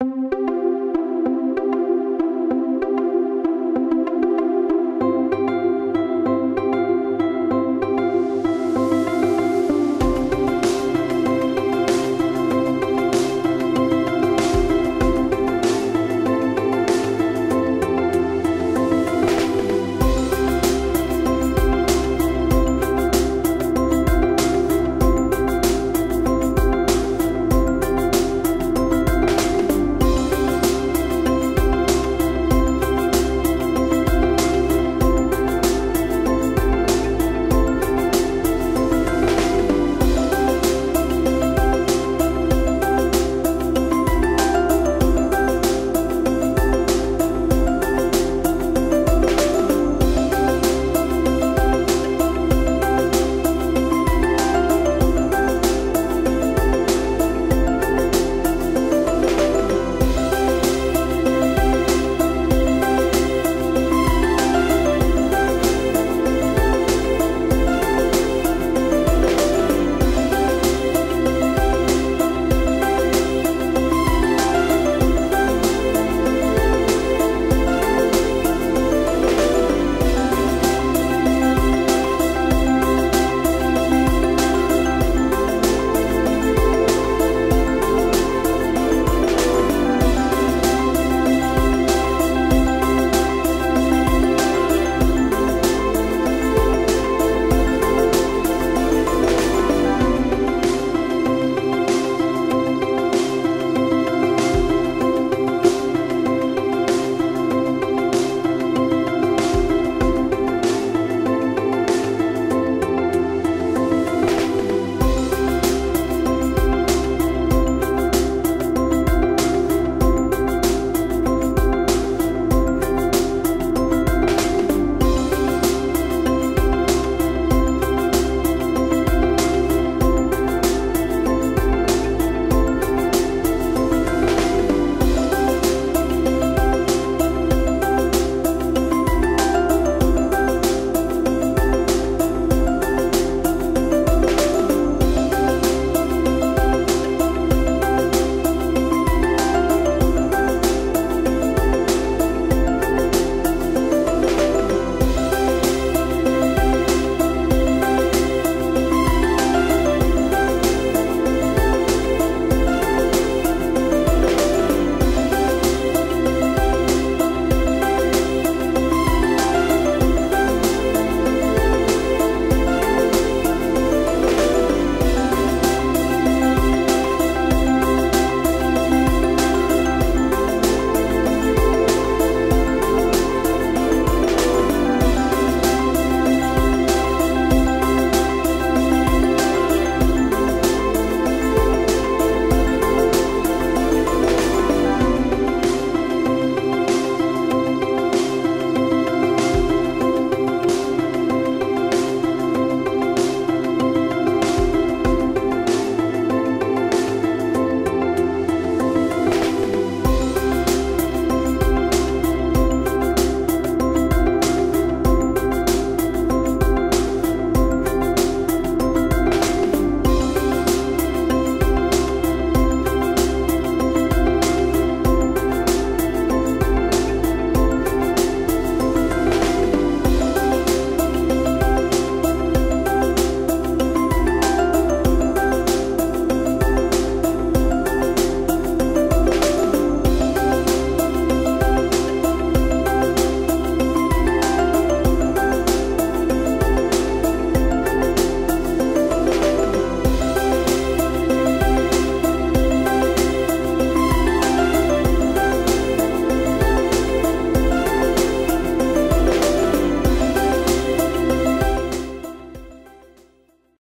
you